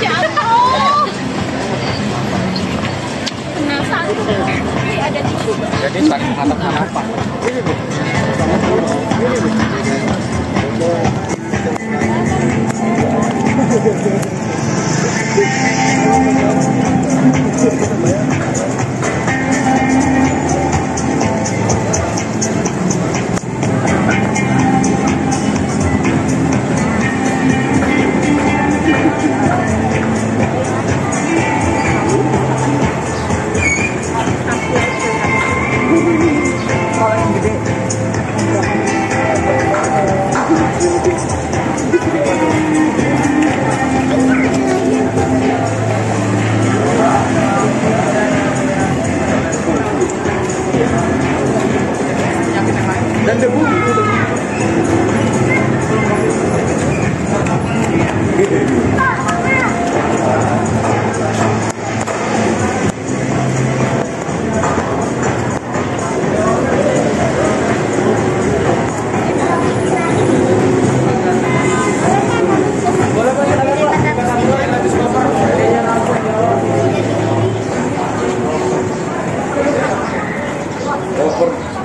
jatuh. Penasaran ada. Jadi saling menghadap-hadapan. Kalau yang gede por